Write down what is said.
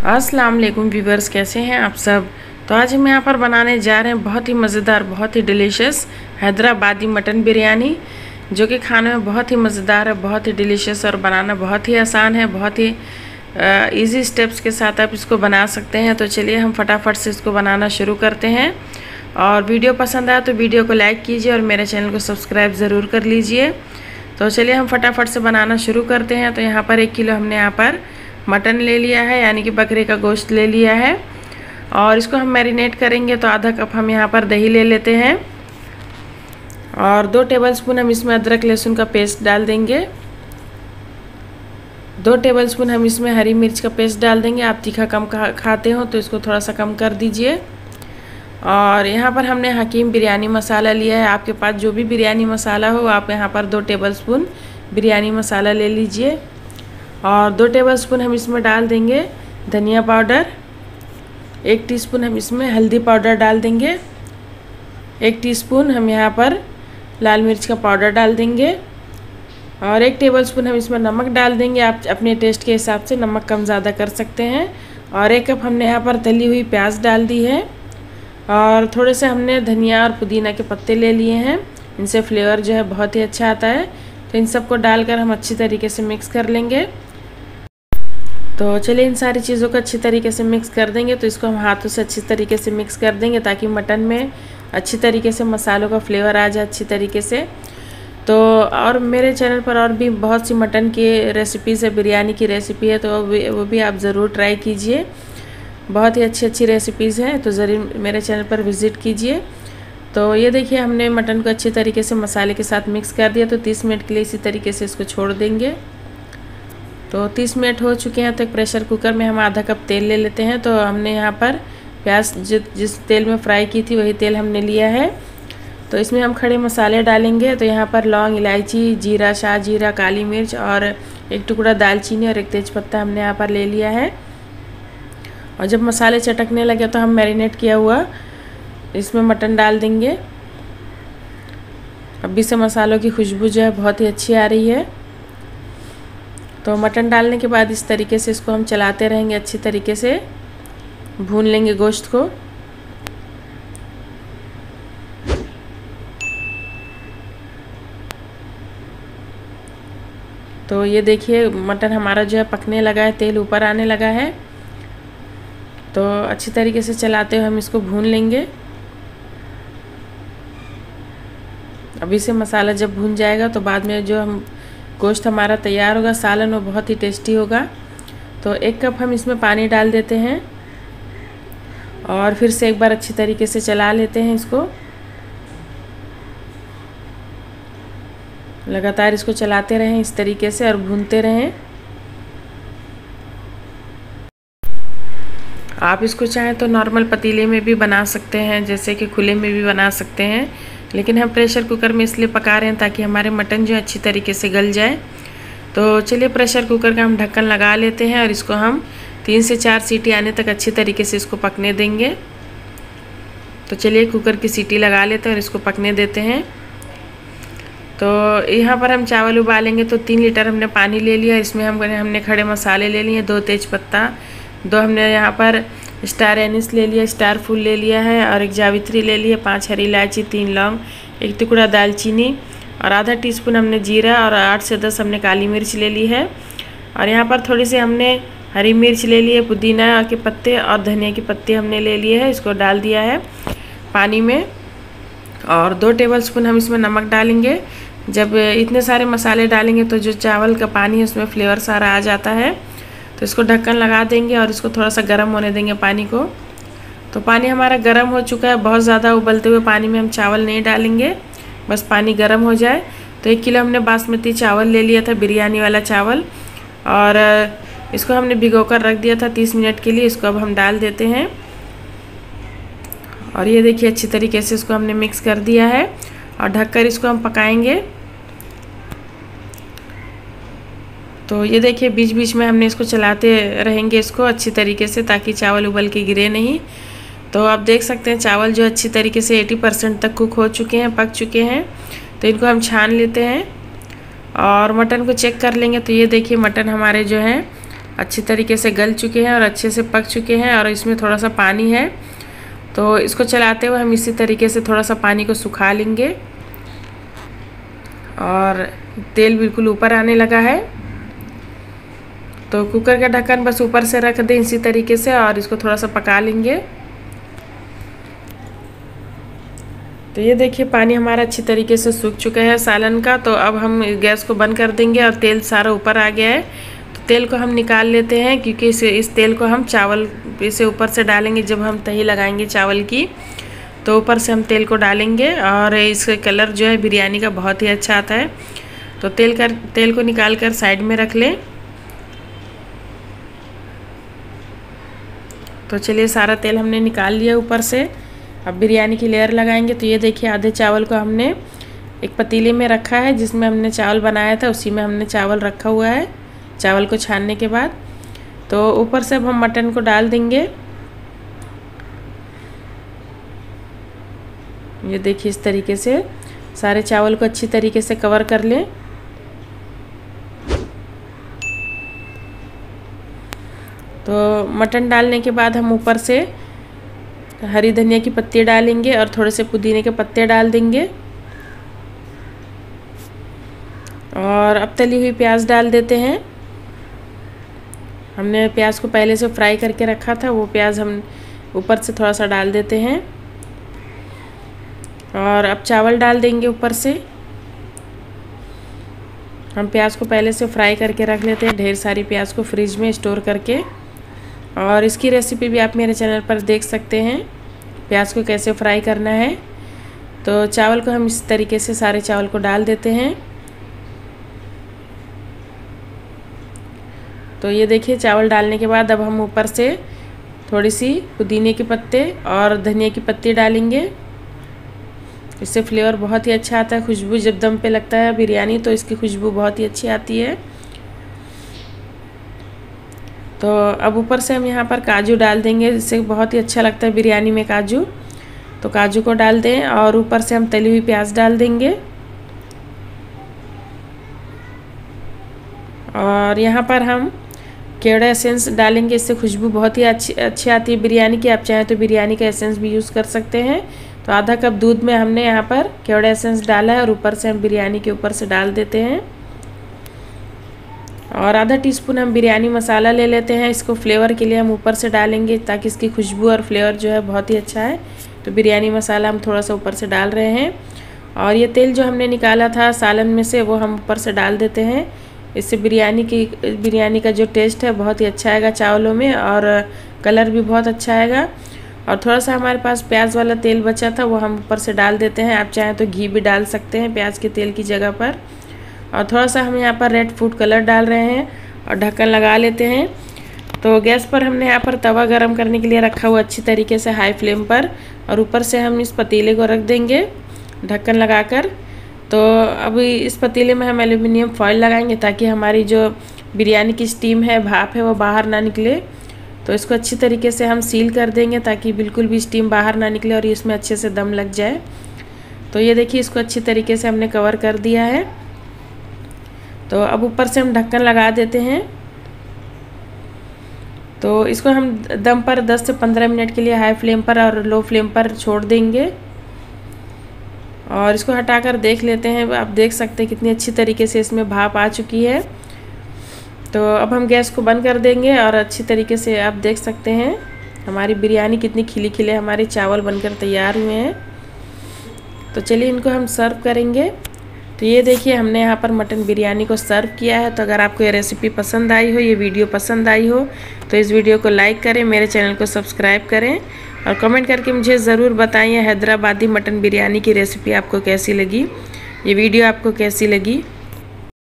अस्सलाम वालेकुम व्यूवर्स कैसे हैं आप सब? तो आज हम यहाँ पर बनाने जा रहे हैं बहुत ही मज़ेदार, बहुत ही डिलीशियस हैदराबादी मटन बिरयानी, जो कि खाने में बहुत ही मज़ेदार है, बहुत ही डिलीशियस और बनाना बहुत ही आसान है, बहुत ही इजी स्टेप्स के साथ आप इसको बना सकते हैं। तो चलिए हम फटाफट से इसको बनाना शुरू करते हैं। और वीडियो पसंद आया तो वीडियो को लाइक कीजिए और मेरे चैनल को सब्सक्राइब ज़रूर कर लीजिए। तो चलिए हम फटाफट से बनाना शुरू करते हैं। तो यहाँ पर एक किलो हमने यहाँ पर मटन ले लिया है, यानी कि बकरे का गोश्त ले लिया है। और इसको हम मैरिनेट करेंगे तो आधा कप हम यहाँ पर दही ले लेते हैं। और दो टेबलस्पून हम इसमें अदरक लहसुन का पेस्ट डाल देंगे। दो टेबलस्पून हम इसमें हरी मिर्च का पेस्ट डाल देंगे। आप तीखा कम खाते हो तो इसको थोड़ा सा कम कर दीजिए। और यहाँ पर हमने हकीम बिरयानी मसाला लिया है। आपके पास जो भी बिरयानी मसाला हो, आप यहाँ पर दो टेबलस्पून बिरयानी मसाला ले लीजिए। और दो टेबलस्पून हम इसमें डाल देंगे धनिया पाउडर, एक टीस्पून हम इसमें हल्दी पाउडर डाल देंगे, एक टीस्पून हम यहाँ पर लाल मिर्च का पाउडर डाल देंगे और एक टेबलस्पून हम इसमें नमक डाल देंगे। आप अपने टेस्ट के हिसाब से नमक कम ज़्यादा कर सकते हैं। और एक कप हमने यहाँ पर तली हुई प्याज डाल दी है और थोड़े से हमने धनिया और पुदीना के पत्ते ले लिए हैं। इनसे फ्लेवर जो है बहुत ही अच्छा आता है। तो इन सबको डालकर हम अच्छी तरीके से मिक्स कर लेंगे। तो चलिए इन सारी चीज़ों को अच्छी तरीके से मिक्स कर देंगे तो इसको हम हाथों से अच्छी तरीके से मिक्स कर देंगे ताकि मटन में अच्छी तरीके से मसालों का फ्लेवर आ जाए अच्छी तरीके से। तो और मेरे चैनल पर और भी बहुत सी मटन की रेसिपीज़ है, बिरयानी की रेसिपी है तो वो भी आप ज़रूर ट्राई कीजिए। बहुत ही अच्छी अच्छी रेसिपीज़ हैं तो ज़रूर मेरे चैनल पर विज़िट कीजिए। तो ये देखिए, हमने मटन को अच्छे तरीके से मसाले के साथ मिक्स कर दिया तो 30 मिनट के लिए इसी तरीके से इसको छोड़ देंगे। तो 30 मिनट हो चुके हैं तो एक प्रेशर कुकर में हम आधा कप तेल ले लेते हैं। तो हमने यहाँ पर प्याज जिस तेल में फ्राई की थी वही तेल हमने लिया है। तो इसमें हम खड़े मसाले डालेंगे। तो यहाँ पर लौंग, इलायची, जीरा, शाह जीरा, काली मिर्च और एक टुकड़ा दालचीनी और एक तेज पत्ता हमने यहाँ पर ले लिया है। और जब मसाले चटकने लगे तो हम मैरिनेट किया हुआ इसमें मटन डाल देंगे। अभी से मसालों की खुशबू जो है बहुत ही अच्छी आ रही है। तो मटन डालने के बाद इस तरीके से इसको हम चलाते रहेंगे अच्छी तरीके से। भून लेंगे गोश्त को। तो ये देखिए, मटन हमारा जो है पकने लगा है, तेल ऊपर आने लगा है। तो अच्छी तरीके से चलाते हुए हम इसको भून लेंगे। अभी से मसाला जब भून जाएगा तो बाद में जो हम गोश्त हमारा तैयार होगा, सालन वो बहुत ही टेस्टी होगा। तो एक कप हम इसमें पानी डाल देते हैं और फिर से एक बार अच्छी तरीके से चला लेते हैं इसको। लगातार इसको चलाते रहें इस तरीके से और भूनते रहें। आप इसको चाहें तो नॉर्मल पतीले में भी बना सकते हैं, जैसे कि खुले में भी बना सकते हैं। लेकिन हम प्रेशर कुकर में इसलिए पका रहे हैं ताकि हमारे मटन जो अच्छी तरीके से गल जाए। तो चलिए प्रेशर कुकर का हम ढक्कन लगा लेते हैं और इसको हम तीन से चार सीटी आने तक अच्छी तरीके से इसको पकने देंगे। तो चलिए कुकर की सीटी लगा लेते हैं और इसको पकने देते हैं। तो यहाँ पर हम चावल उबालेंगे तो तीन लीटर हमने पानी ले लिया। इसमें हम हमने खड़े मसाले ले लिए, दो तेज पत्ता, दो हमने यहाँ पर स्टार एनिस ले लिया, स्टार फूल ले लिया है और एक जावित्री ले लिया पाँच हरी इलायची, तीन लौंग, एक टुकड़ा दालचीनी और आधा टीस्पून हमने जीरा और आठ से दस हमने काली मिर्च ले ली है। और यहाँ पर थोड़ी सी हमने हरी मिर्च ले ली है, पुदीना के पत्ते और धनिया के पत्ते हमने ले लिए हैं, इसको डाल दिया है पानी में। और दो टेबल स्पून हम इसमें नमक डालेंगे। जब इतने सारे मसाले डालेंगे तो जो चावल का पानी है, उसमें फ्लेवर सारा आ जाता है। तो इसको ढक्कन लगा देंगे और इसको थोड़ा सा गर्म होने देंगे पानी को। तो पानी हमारा गर्म हो चुका है, बहुत ज़्यादा उबलते हुए पानी में हम चावल नहीं डालेंगे, बस पानी गर्म हो जाए। तो एक किलो हमने बासमती चावल ले लिया था, बिरयानी वाला चावल। और इसको हमने भिगो कर रख दिया था तीस मिनट के लिए, इसको अब हम डाल देते हैं। और ये देखिए अच्छी तरीके से इसको हमने मिक्स कर दिया है। और ढककर इसको हम पकाएँगे। तो ये देखिए बीच बीच में हमने इसको चलाते रहेंगे इसको अच्छी तरीके से ताकि चावल उबल के गिरे नहीं। तो आप देख सकते हैं, चावल जो अच्छी तरीके से 80 परसेंट तक कुक हो चुके हैं, पक चुके हैं। तो इनको हम छान लेते हैं और मटन को चेक कर लेंगे। तो ये देखिए, मटन हमारे जो हैं, अच्छी तरीके से गल चुके हैं और अच्छे से पक चुके हैं और इसमें थोड़ा सा पानी है। तो इसको चलाते हुए हम इसी तरीके से थोड़ा सा पानी को सुखा लेंगे और तेल बिल्कुल ऊपर आने लगा है। तो कुकर का ढक्कन बस ऊपर से रख दें इसी तरीके से और इसको थोड़ा सा पका लेंगे। तो ये देखिए, पानी हमारा अच्छी तरीके से सूख चुका है सालन का। तो अब हम गैस को बंद कर देंगे और तेल सारा ऊपर आ गया है। तो तेल को हम निकाल लेते हैं क्योंकि इस इस तेल को हम चावल इसे ऊपर से डालेंगे जब हम तही लगाएँगे चावल की। तो ऊपर से हम तेल को डालेंगे और इसका कलर जो है बिरयानी का बहुत ही अच्छा आता है। तो तेल कर, तेल को निकाल कर साइड में रख लें। तो चलिए सारा तेल हमने निकाल लिया ऊपर से। अब बिरयानी की लेयर लगाएँगे तो ये देखिए आधे चावल को हमने एक पतीले में रखा है, जिसमें हमने चावल बनाया था, उसी में हमने चावल रखा हुआ है, चावल को छानने के बाद। तो ऊपर से अब हम मटन को डाल देंगे। ये देखिए इस तरीके से सारे चावल को अच्छी तरीके से कवर कर लें। तो मटन डालने के बाद हम ऊपर से हरी धनिया की पत्ती डालेंगे और थोड़े से पुदीने के पत्ते डाल देंगे। और अब तली हुई प्याज डाल देते हैं। हमने प्याज को पहले से फ्राई करके रखा था, वो प्याज हम ऊपर से थोड़ा सा डाल देते हैं। और अब चावल डाल देंगे ऊपर से। हम प्याज को पहले से फ्राई करके रख लेते हैं, ढेर सारी प्याज को फ्रिज में स्टोर करके। और इसकी रेसिपी भी आप मेरे चैनल पर देख सकते हैं। प्याज को कैसे फ्राई करना है। तो चावल को हम इस तरीके से सारे चावल को डाल देते हैं। तो ये देखिए, चावल डालने के बाद अब हम ऊपर से थोड़ी सी पुदीने के पत्ते और धनिया की पत्ती डालेंगे। इससे फ्लेवर बहुत ही अच्छा आता है। खुशबू जब दम पे लगता है बिरयानी तो इसकी खुशबू बहुत ही अच्छी आती है। तो अब ऊपर से हम यहाँ पर काजू डाल देंगे, जिससे बहुत ही अच्छा लगता है बिरयानी में काजू। तो काजू को डाल दें और ऊपर से हम तली हुई प्याज डाल देंगे। और यहाँ पर हम केवड़ा एसेंस डालेंगे, इससे खुशबू बहुत ही अच्छी अच्छी आती है बिरयानी की। आप चाहें तो बिरयानी का एसेंस भी यूज़ कर सकते हैं। तो आधा कप दूध में हमने यहाँ पर केवड़ा एसेंस डाला है और ऊपर से हम बिरयानी के ऊपर से डाल देते हैं। और आधा टीस्पून हम बिरयानी मसाला ले लेते हैं। इसको फ्लेवर के लिए हम ऊपर से डालेंगे ताकि इसकी खुशबू और फ्लेवर जो है बहुत ही अच्छा है। तो बिरयानी मसाला हम थोड़ा सा ऊपर से डाल रहे हैं। और ये तेल जो हमने निकाला था सालन में से, वो हम ऊपर से डाल देते हैं। इससे बिरयानी की, बिरयानी का जो टेस्ट है बहुत ही अच्छा आएगा चावलों में और कलर भी बहुत अच्छा आएगा। और थोड़ा सा हमारे पास प्याज वाला तेल बचा था, वो हम ऊपर से डाल देते हैं। आप चाहें तो घी भी डाल सकते हैं प्याज के तेल की जगह पर। और थोड़ा सा हम यहाँ पर रेड फ़ूड कलर डाल रहे हैं और ढक्कन लगा लेते हैं। तो गैस पर हमने यहाँ पर तवा गरम करने के लिए रखा हुआ अच्छी तरीके से हाई फ्लेम पर और ऊपर से हम इस पतीले को रख देंगे ढक्कन लगाकर। तो अब इस पतीले में हम एल्यूमिनियम फॉयल लगाएँगे ताकि हमारी जो बिरयानी की स्टीम है, भाप है, वो बाहर ना निकले। तो इसको अच्छी तरीके से हम सील कर देंगे ताकि बिल्कुल भी स्टीम बाहर ना निकले और इसमें अच्छे से दम लग जाए। तो ये देखिए इसको अच्छी तरीके से हमने कवर कर दिया है। तो अब ऊपर से हम ढक्कन लगा देते हैं। तो इसको हम दम पर 10 से 15 मिनट के लिए हाई फ्लेम पर और लो फ्लेम पर छोड़ देंगे। और इसको हटाकर देख लेते हैं। आप देख सकते हैं कितनी अच्छी तरीके से इसमें भाप आ चुकी है। तो अब हम गैस को बंद कर देंगे और अच्छी तरीके से आप देख सकते हैं, हमारी बिरयानी कितनी खिली खिले हमारे चावल बनकर तैयार हुए हैं। तो चलिए इनको हम सर्व करेंगे। तो ये देखिए, हमने यहाँ पर मटन बिरयानी को सर्व किया है। तो अगर आपको ये रेसिपी पसंद आई हो, ये वीडियो पसंद आई हो तो इस वीडियो को लाइक करें, मेरे चैनल को सब्सक्राइब करें और कमेंट करके मुझे ज़रूर बताइए हैदराबादी मटन बिरयानी की रेसिपी आपको कैसी लगी, ये वीडियो आपको कैसी लगी।